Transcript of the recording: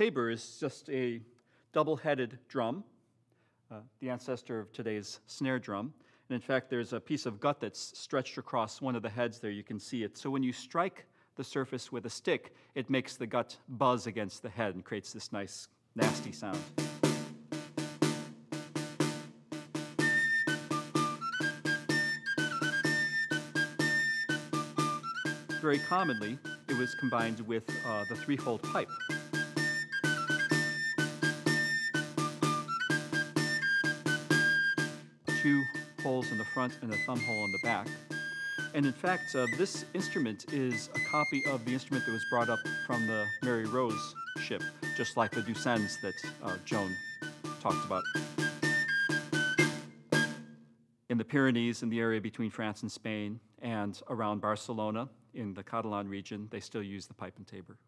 tabor is just a double-headed drum, uh, the ancestor of today's snare drum. And in fact, there's a piece of gut that's stretched across one of the heads there. You can see it. So when you strike the surface with a stick, it makes the gut buzz against the head and creates this nice, nasty sound. Very commonly, it was combined with uh, the three-hole pipe. Two holes in the front and a thumb hole in the back. And in fact, uh, this instrument is a copy of the instrument that was brought up from the Mary Rose ship, just like the douçaines that uh, Joan talked about. In the Pyrenees, in the area between France and Spain, and around Barcelona, in the Catalan region, they still use the pipe and tabor.